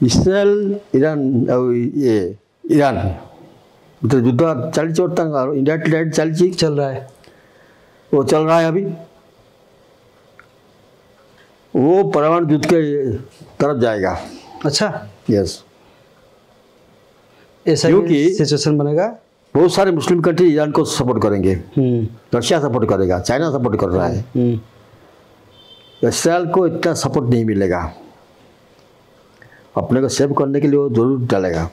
Israel Iran और ये Iran मतलब युद्ध चालीस और तक और इंडिया डायरेक्ट चालीस चल रहा है वो चल रहा है अभी वो परमाणु युद्ध के तरफ़ जाएगा अच्छा यस ऐसा क्योंकि- सिचुएशन बनेगा बहुत सारे मुस्लिम कंट्री ईरान को सपोर्ट करेंगे रशिया सपोर्ट करेगा चाइना सपोर्ट कर रहा है इसराइल को इतना सपोर्ट नहीं मिलेगा अपने को सेव करने के लिए वो ज़रूर डालेगा।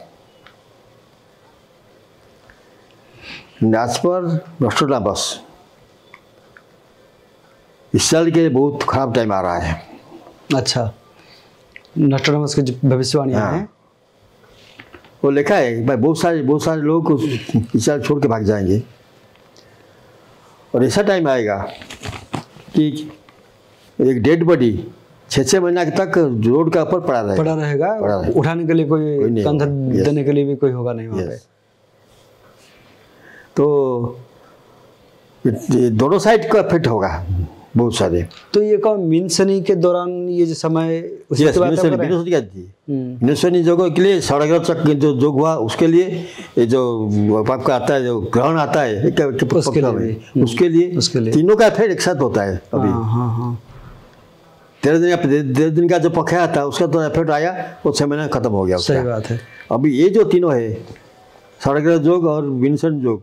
एज पर नोस्ट्राडामस इसराइल के लिए बहुत खराब टाइम आ रहा है। अच्छा। नस्ट्राडामस की जो भविष्यवाणियाँ हाँ। हैं। वो लिखा है भाई बहुत सारे बहुत सारे लोग इसराइल छोड़ के भाग जाएँगे। और ऐसा टाइम आएगा कि एक डेड बॉडी छः छः महीना तक रोड का ऊपर पड़ा रहेगा। पड़ा रहेगा। रहेगा। उठाने के लिए कोई कोई कंधा देने के लिए भी कोई होगा नहीं वहाँ पे। तो दोनों साइड का इफ़ेक्ट होगा बहुत सारे। तो ये कौन मीन सनी के दौरान ये जो समय रहे हैं? क्या थी हम्म, जोगों के लिए साढ़े चक्र जो जोग हुआ उसके लिए ये जो आपका आता है जो ग्रहण आता है उसके लिए हम्म, उसके लिए। तीनों का इफ़ेक्ट एक साथ होता है अभी। हाँ हाँ। तेरह दिन या तेरह दिन का जो पखा था उसका तो इफ़ेक्ट आया वो छः महीना खत्म हो गया सही बात है। अभी ये जो तीनों है साढ़े जोग और विंसन जोग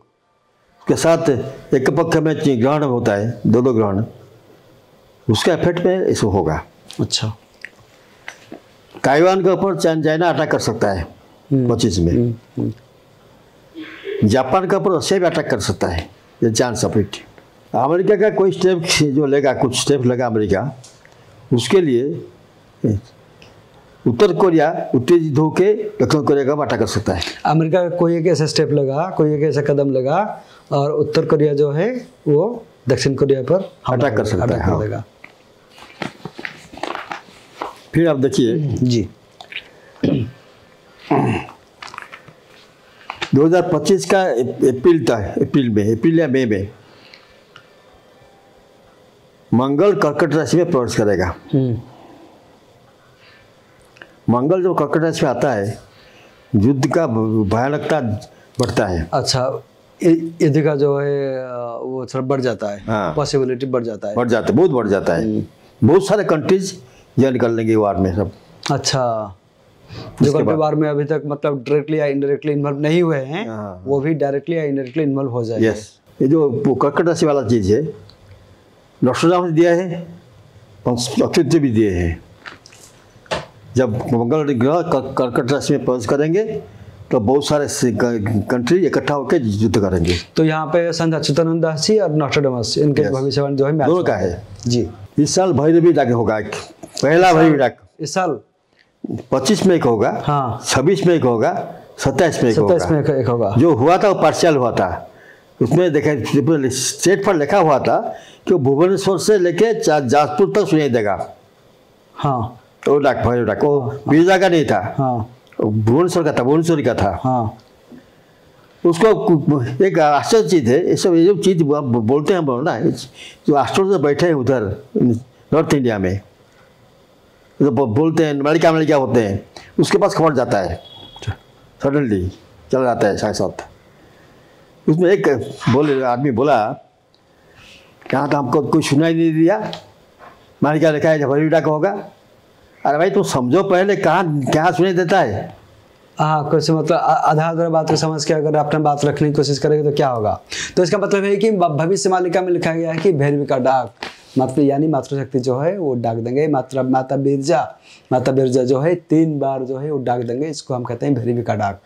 के साथ एक पक्ष में ग्रहण होता है दो दो ग्रहण उसका इफ़ेक्ट में ऐसा होगा। अच्छा। ताइवान के ऊपर चाइना अटैक कर सकता है हम्म, पच्चीस में। हम्म, हम्म, जापान के ऊपर रशिया भी अटैक कर सकता है ये चांस ऑफ़ इट अमेरिका का कोई स्टेप जो लेगा कुछ स्टेप लेगा अमेरिका उसके लिए उत्तर कोरिया उत्तेजित होकर दक्षिण कोरिया का बाटा कर सकता है। अमेरिका का कोई एक ऐसा स्टेप लगा कोई एक ऐसा कदम लगा और उत्तर कोरिया जो है वो दक्षिण कोरिया पर अटैक कर सकता है, हाँ। फिर आप देखिए जी। 2025 का अप्रैल तक अप्रैल में अप्रैल या मई में मंगल कर्कट राशि में प्रवेश करेगा। हम्म, मंगल जो कर्कट राशि में आता है युद्ध का भयानकता बढ़ता है। अच्छा युद्ध का जो है वो थोड़ा बढ़ जाता है। हाँ। पॉसिबिलिटी बढ़ जाता है। बढ़ जाता है बहुत बढ़ जाता है। बहुत सारे कंट्रीज़ ज्वाइन कर लेंगे वार में सब। अच्छा। जो कभी बार में अभी तक मतलब डायरेक्टली या इनडायरेक्टली इन्वॉल्व नहीं हुए हैं हाँ। वो भी डायरेक्टली या इनडायरेक्टली इन्वॉल्व हो जाएँगे। यस ये जो कर्कट राशि वाला चीज़ है ने दिया है अक्षित भी दिए हैं। जब मंगल ग्रह कर्कट राशि में प्रवेश करेंगे तो बहुत सारे कंट्री इकट्ठा होकर युद्ध करेंगे। तो यहाँ पे संत अच्युतानंद दास जी और नॉस्ट्राडामस इनके Yes. भविष्यवाणी जो है दोनों का है। जी। इस साल भैरवी डाक होगा एक पहला भैरवी डाक इस साल? पच्चीस मई को होगा हाँ। छब्बीस मई को होगा सत्ताईस मई को सत्ताईस होगा। में एक- एक होगा। जो हुआ था वो पार्शियल हुआ था। उसमें देखा स्टेट पर लिखा हुआ था कि भुवनेश्वर से लेके जाजपुर तक सुनाई देगा। हाँ। वो डाक भैरव डाक वो बीजा का नहीं था। हाँ। भुवनेश्वर का था भुवनेश्वर का था। हाँ। उसको एक आश्चर्य चीज़ है ये सब ये जो चीज़ बोलते हैं लोग ना जो एस्ट्रोलॉजर बैठे हैं उधर नॉर्थ इंडिया में जो बोलते हैं मलिका मलिका होते हैं उसके पास खबर जाता है। सडनली चला जाता है साथ साथ उसमें एक बोले, आदमी बोला कहाँ तो हमको कोई सुनाई नहीं दिया? मैंने क्या लिखा है, जब हरीडा का होगा? अरे भाई, तुम समझो पहले, कहाँ, क्या सुनाई देता है? हाँ कुछ मतलब आधा आधा बात को समझ के अगर अपने बात रखने की कोशिश करेंगे तो क्या होगा? तो इसका मतलब है कि भविष्य मालिका में लिखा गया है कि भैरवी का डाक। मतलब यानी मातृशक्ति जो है, वो डाक देंगे। मात्रा माता बिरजा माता बिरजा जो है, तीन बार जो है, वो डाक देंगे। इसको हम कहते हैं भैरवी का डाक।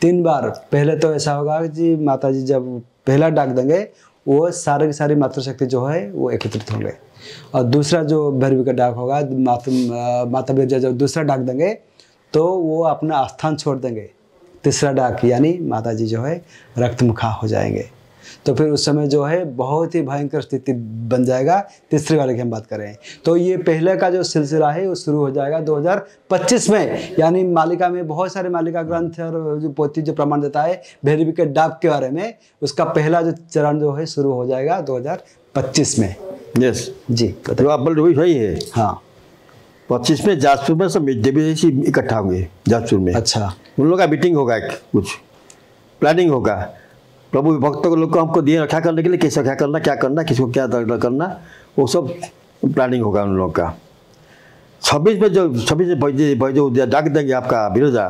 तीन बार। पहले तो ऐसा होगा कि माता जी जब पहला डाक देंगे, वो सारे की सारी मातृशक्ति जो है, वो एकत्रित होंगे। और दूसरा जो भैरवी का डाक होगा, माता माता बिरजा जब दूसरा डाक देंगे तो वो अपना स्थान छोड़ देंगे। तीसरा डाक यानी माता जी जो है, रक्तमुखा हो जाएँगे। तो फिर उस समय जो है बहुत ही भयंकर स्थिति बन जाएगा। तीसरे वाले की हम बात करें। तो ये पहले का जो सिलसिला है वो शुरू हो जाएगा 2025 में। यानी मालिका में बहुत सारे मालिका ग्रंथ और जो पोथी जो प्रमाण देता है भैरवी के डाक के बारे में उसका पहला जो चरण जो है शुरू हो जाएगा 2025 में। यस जी जो आप बोल वही सही है। हाँ। पच्चीस में जाजपुर में सब देवी इकट्ठा होंगे जाजपुर में। अच्छा। उन लोग का मीटिंग होगा एक कुछ। प्लानिंग होगा। प्रभु भक्तों को लोग को हमको दिए रखा करने के लिए कैसे क्या करना क्या करना किसको क्या दर्द करना वो सब प्लानिंग होगा उन लोग का। छब्बीस में जो छब्बीस में बजे बजे डाक देंगे आपका बिरोजा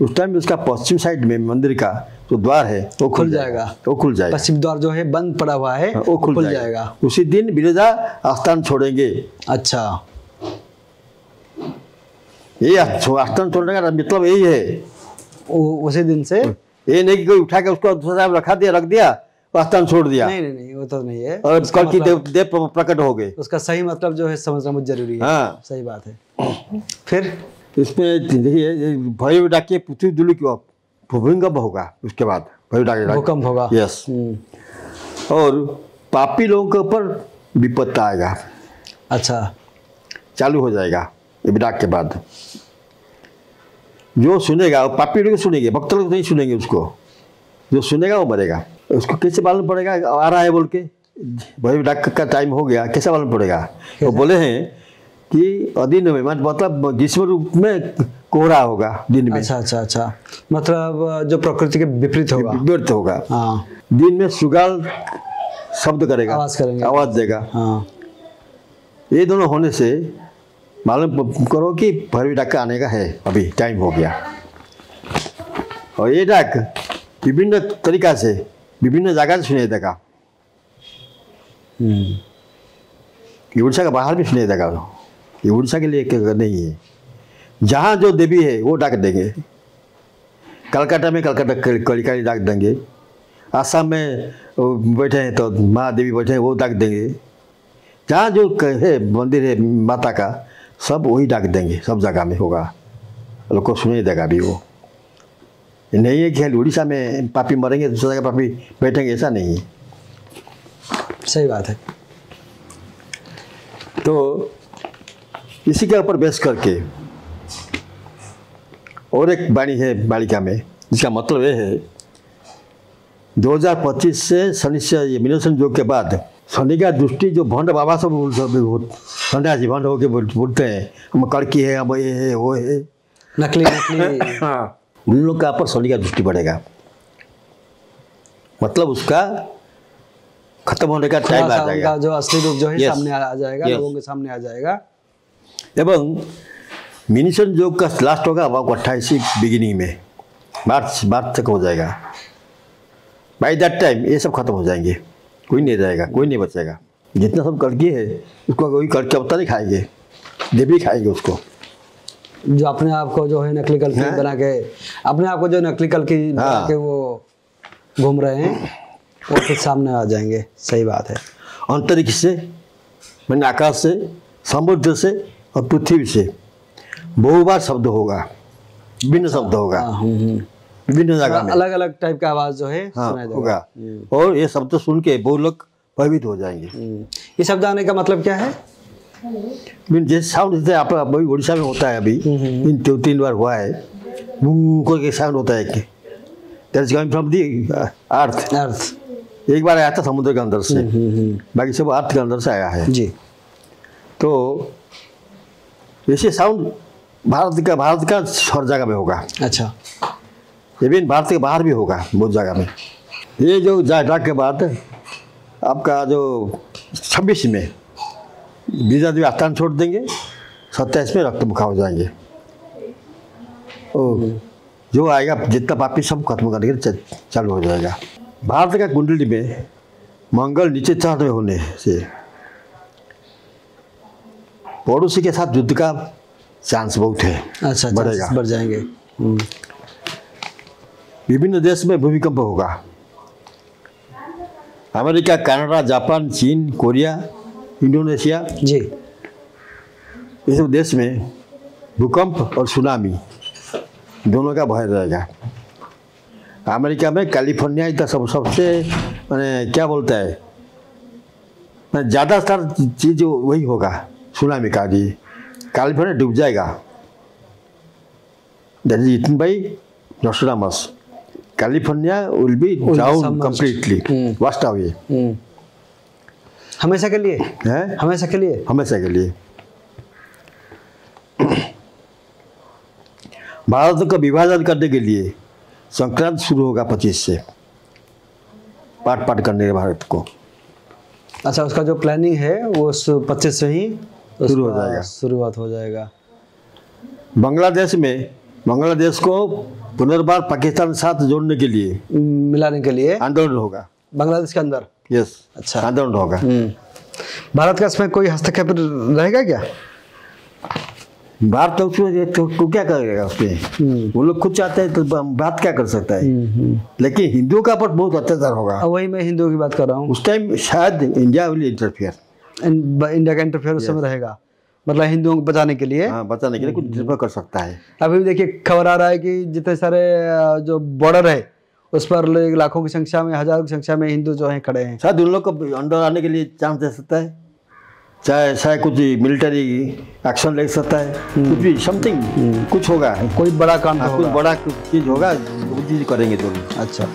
उस टाइम उसका पश्चिम साइड में मंदिर का जो द्वार है वो खुल जाएगा। वो खुल जाएगा। पश्चिम द्वार जो है बंद पड़ा हुआ है हाँ, वो खुल, जाएगा। उसी दिन बिरोजा आस्थान छोड़ेंगे। अच्छा। ये आस्थान छोड़ने का मतलब यही है। उसी दिन से ये नहीं कि कोई उठा के उसको साहब रखा दिया रख दिया आस्थान छोड़ दिया। नहीं नहीं नहीं वो तो नहीं है। और कल की मतलब- देव देव प्रकट हो गए। उसका सही मतलब जो है समझना बहुत ज़रूरी है। हाँ। सही बात है। फिर? इसमें देखिए ये भैरव डाके पृथ्वी दुलू की भूमिकंप होगा उसके बाद भैरव डाके भूकंप होगा। यस और पापी लोगों के ऊपर विपत्ता आएगा। अच्छा। चालू हो जाएगा ये के बाद। जो सुनेगा वो पापी लोग सुनेंगे भक्त लोग नहीं सुनेंगे उसको। जो सुनेगा वो मरेगा। उसको कैसे मालूम पड़ेगा? आ रहा है बोल के। भाई डाक का टाइम हो गया कैसे मालूम पड़ेगा? वो बोले हैं कि अधीन में मतलब- ग्रीष्म रूप में कोहरा होगा दिन में। अच्छा अच्छा अच्छा। मतलब जो प्रकृति के विपरीत होगा। व्यर्थ होगा। हाँ। दिन में सुगाल शब्द करेगा आवाज़ करेंगे। आवाज़ देगा। हाँ। ये दोनों होने से मालूम करो कि भरवी डाक आने का है अभी टाइम हो गया। और ये डाक विभिन्न तरीका से विभिन्न जगह से सुनाई देगा हम्म, ये उड़ीसा का बाहर भी सुनाई देगा ये उड़ीसा के लिए एक नहीं है। जहाँ जो देवी है वो डाक देंगे। कलकत्ता में कलकत्ता कलिकाली डाक देंगे। आसाम में बैठे हैं तो माँ देवी बैठे हैं वो डाक देंगे। जहाँ जो है मंदिर है माता का सब वही डाक देंगे सब जगह में होगा। लोग को सुनाई देगा भी वो। नहीं है कि उड़ीसा में पापी मरेंगे दूसरी जगह पापी बैठेंगे ऐसा नहीं है। सही बात है। तो इसी के ऊपर बेस करके और एक बाणी है बालिका में जिसका मतलब ये है 2025 से शनि से ये मिनोसन योग के बाद शनि का दृष्टि जो भंड बाबा सब बोल- सब बोल- सन्यासी भंड होके बोलते हैं हम कड़की है हम ये है वो है नकली नकली हाँ उन लोग का पर शनि का दृष्टि पड़ेगा मतलब उसका खत्म होने का टाइम आ जाएगा जो असली रूप जो है Yes. सामने आ जाएगा Yes. लोगों के सामने आ जाएगा एवं मिनिशन योग का लास्ट होगा अब अट्ठाईस बिगिनिंग में मार्च मार्च तक हो जाएगा बाई दैट टाइम ये सब खत्म हो जाएँगे कोई नहीं रहेगा कोई नहीं बचेगा जितना सब करके है उसको कोई करके अवतार नहीं खाएँगे देवी खाएँगे उसको जो अपने आप को जो है नकली कल हाँ। बना के अपने आप को जो नकली कल की हाँ। के वो घूम रहे हैं वो फिर सामने आ जाएँगे सही बात है अंतरिक्ष से मैंने आकाश से समुद्र से और पृथ्वी से बहुबार शब्द होगा विभिन्न शब्द होगा हाँ, हम्म, हम्म। विभिन्न जगह में। अलग अलग टाइप का आवाज़ जो है हाँ होगा। और ये शब्द सुन के बहुत लोग भयभीत हो जाएँगे। हम्म। ये शब्द आने का मतलब क्या है? जैसे साउंड जैसे आप अभी उड़ीसा में होता है अभी इन दो तीन बार हुआ है कोई साउंड होता है कि that is from the earth earth एक बार आया था समुद्र के अंदर से। हम्म, हम्म। बाकी सब अर्थ के अंदर से आया है। जी। तो ऐसे साउंड भारत का भारत का हर जगह में होगा। अच्छा। इवन भारत के बाहर भी होगा बहुत जगह में। ये जो जाटा के बाद आपका जो छब्बीस में बीजा देवी आस्थान छोड़ देंगे सत्ताईस में रक्त मुखा हो जाएँगे। ओ जो आएगा जितना पापी सब खत्म करके च- चालू हो जाएगा। भारत का कुंडली में मंगल नीचे चढ़ में होने से पड़ोसी के साथ युद्ध का चांस बहुत है अच्छा बढ़ेगा। बढ़ जाएँगे। हम्म, विभिन्न देश में भूमिकंप होगा। अमेरिका कनाडा जापान चीन कोरिया इंडोनेशिया जी। ये सब देश में भूकंप और सुनामी दोनों का भय रहेगा। अमेरिका में कैलिफ़ोर्निया इतना सब सबसे मैंने क्या बोलता है मैं ज़्यादातर चीज़ वही होगा सुनामी का जी। कैलिफ़ोर्निया डूब जाएगा। That is written Nostradamus California will be down submerged. Completely hmm. Washed away हम्म। हमेशा के लिए? है? हमेशा के लिए? हमेशा के लिए। भारत का विभाजन करने के लिए संक्रांत शुरू होगा पच्चीस से। पाट पाट करने के भारत को। अच्छा उसका जो प्लानिंग है वो पच्चीस से ही शुरू हो जाएगा। शुरुआत हो जाएगा। बांग्लादेश में बांग्लादेश को पुनर्बार पाकिस्तान साथ जोड़ने के लिए मिलाने के लिए? आंदोलन होगा। बांग्लादेश के अंदर? यस अच्छा। आंदोलन होगा। भारत का इसमें कोई हस्तक्षेप रहेगा क्या? भारत तो उसमें तो, तो क्या करेगा उसमें? वो लोग खुद चाहते हैं तो बात क्या कर सकता है? लेकिन हिंदुओं का पर बहुत अत्याचार होगा। वही मैं हिंदुओं की बात कर रहा हूँ। उस टाइम शायद इंडिया विल इंटरफियर इंडिया का इंटरफेयर उस समय रहेगा। मतलब हिंदुओं को बचाने के लिए। हाँ बचाने के लिए कुछ निर्भर कर सकता है। अभी भी देखिए खबर आ रहा है कि जितने सारे जो बॉर्डर है उस पर लाखों की संख्या में हज़ारों की संख्या में हिंदू जो हैं खड़े हैं। शायद उन लोग को अंदर आने के लिए चांस दे सकता है। चाहे चाहे कुछ मिलिट्री एक्शन ले सकता है। कुछ भी समथिंग कुछ होगा। कोई बड़ा काम हाँ, कुछ बड़ा चीज़ होगा वो चीज़ करेंगे भी अच्छा।